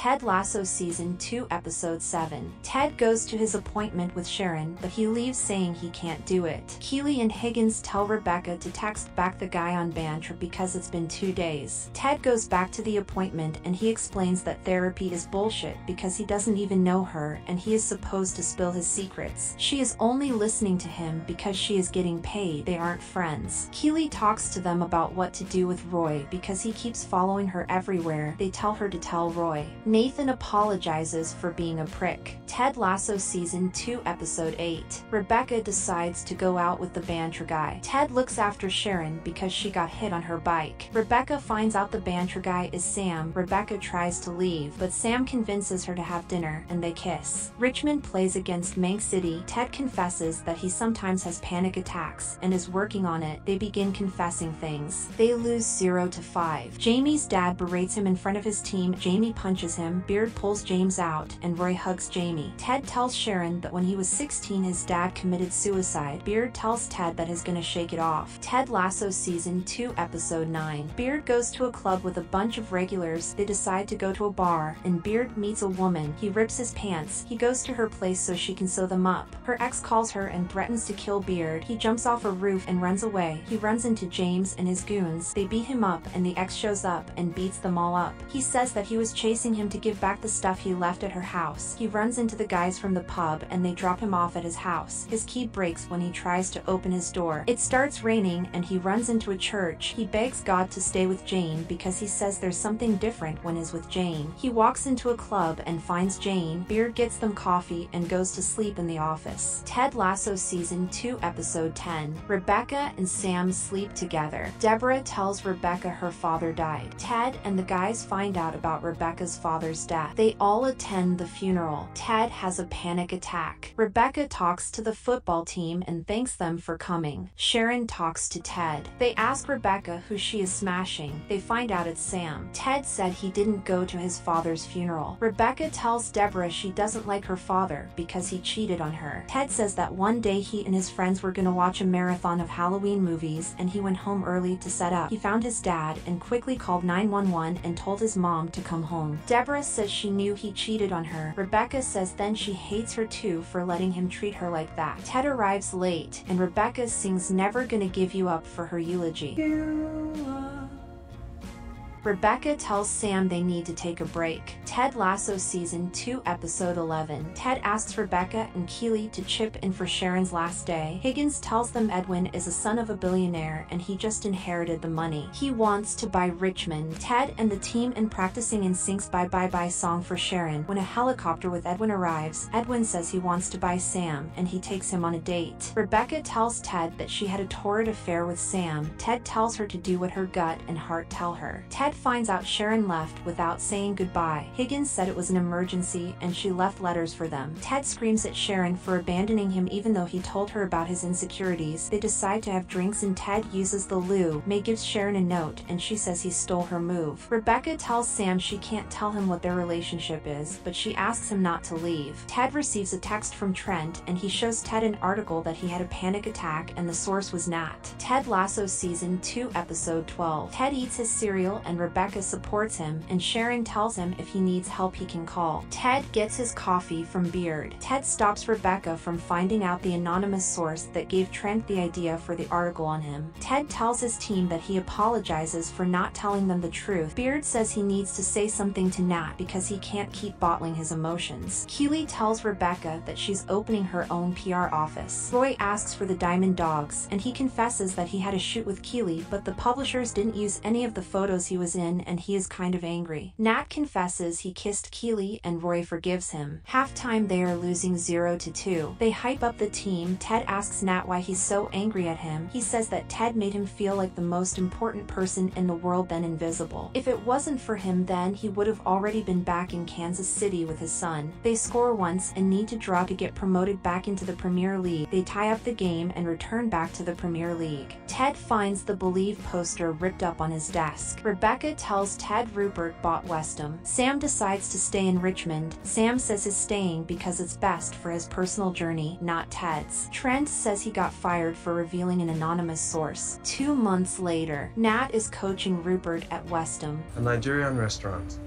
Ted Lasso Season 2 Episode 7. Ted goes to his appointment with Sharon, but he leaves saying he can't do it. Keeley and Higgins tell Rebecca to text back the guy on Bantr because it's been two days. Ted goes back to the appointment and he explains that therapy is bullshit because he doesn't even know her and he is supposed to spill his secrets. She is only listening to him because she is getting paid. They aren't friends. Keeley talks to them about what to do with Roy because he keeps following her everywhere. They tell her to tell Roy. Nathan apologizes for being a prick. Ted Lasso Season 2 Episode 8. Rebecca decides to go out with the banter guy. Ted looks after Sharon because she got hit on her bike. Rebecca finds out the banter guy is Sam. Rebecca tries to leave, but Sam convinces her to have dinner and they kiss. Richmond plays against Man City. Ted confesses that he sometimes has panic attacks and is working on it. They begin confessing things. They lose 0 to 5. Jamie's dad berates him in front of his team. Jamie punches him. Beard pulls James out and Roy hugs Jamie. Ted tells Sharon that when he was 16 his dad committed suicide. Beard tells Ted that he's gonna shake it off. Ted Lasso Season 2 Episode 9. Beard goes to a club with a bunch of regulars. They decide to go to a bar and Beard meets a woman. He rips his pants. He goes to her place so she can sew them up. Her ex calls her and threatens to kill Beard. He jumps off a roof and runs away. He runs into James and his goons. They beat him up and the ex shows up and beats them all up. He says that he was chasing him to give back the stuff he left at her house. He runs into the guys from the pub and they drop him off at his house. His key breaks when he tries to open his door. It starts raining and he runs into a church. He begs God to stay with Jane because he says there's something different when he's with Jane. He walks into a club and finds Jane. Beard gets them coffee and goes to sleep in the office. Ted Lasso Season 2 Episode 10. Rebecca and Sam sleep together. Deborah tells Rebecca her father died. Ted and the guys find out about Rebecca's father's death. They all attend the funeral. Ted has a panic attack. Rebecca talks to the football team and thanks them for coming. Sharon talks to Ted. They ask Rebecca who she is smashing. They find out it's Sam. Ted said he didn't go to his father's funeral. Rebecca tells Deborah she doesn't like her father because he cheated on her. Ted says that one day he and his friends were gonna watch a marathon of Halloween movies and he went home early to set up. He found his dad and quickly called 911 and told his mom to come home. Deborah says she knew he cheated on her. Rebecca says then she hates her too for letting him treat her like that. Ted arrives late and Rebecca sings Never Gonna Give You Up for her eulogy. Rebecca tells Sam they need to take a break. Ted Lasso Season 2 Episode 11. Ted asks Rebecca and Keeley to chip in for Sharon's last day. Higgins tells them Edwin is a son of a billionaire and he just inherited the money. He wants to buy Richmond. Ted and the team in practicing NSYNC's Bye Bye Bye song for Sharon. When a helicopter with Edwin arrives, Edwin says he wants to buy Sam and he takes him on a date. Rebecca tells Ted that she had a torrid affair with Sam. Ted tells her to do what her gut and heart tell her. Ted finds out Sharon left without saying goodbye. Higgins said it was an emergency and she left letters for them. Ted screams at Sharon for abandoning him even though he told her about his insecurities. They decide to have drinks and Ted uses the loo. Mae gives Sharon a note and she says he stole her move. Rebecca tells Sam she can't tell him what their relationship is, but she asks him not to leave. Ted receives a text from Trent and he shows Ted an article that he had a panic attack and the source was Nat. Ted Lasso Season 2 Episode 12. Ted eats his cereal and Rebecca supports him and Sharon tells him if he needs help he can call. Ted gets his coffee from Beard. Ted stops Rebecca from finding out the anonymous source that gave Trent the idea for the article on him. Ted tells his team that he apologizes for not telling them the truth. Beard says he needs to say something to Nat because he can't keep bottling his emotions. Keeley tells Rebecca that she's opening her own PR office. Roy asks for the Diamond Dogs and he confesses that he had a shoot with Keeley but the publishers didn't use any of the photos he was in and he is kind of angry. Nat confesses he kissed Keeley and Roy forgives him. Halftime they are losing 0 to 2. They hype up the team. Ted asks Nat why he's so angry at him. He says that Ted made him feel like the most important person in the world then invisible. If it wasn't for him then he would have already been back in Kansas City with his son. They score once and need to draw to get promoted back into the Premier League. They tie up the game and return back to the Premier League. Ted finds the Believe poster ripped up on his desk. Rebecca tells Ted Rupert bought West Ham. Sam decides to stay in Richmond. Sam says he's staying because it's best for his personal journey, not Ted's. Trent says he got fired for revealing an anonymous source. Two months later, Nat is coaching Rupert at West Ham. A Nigerian restaurant.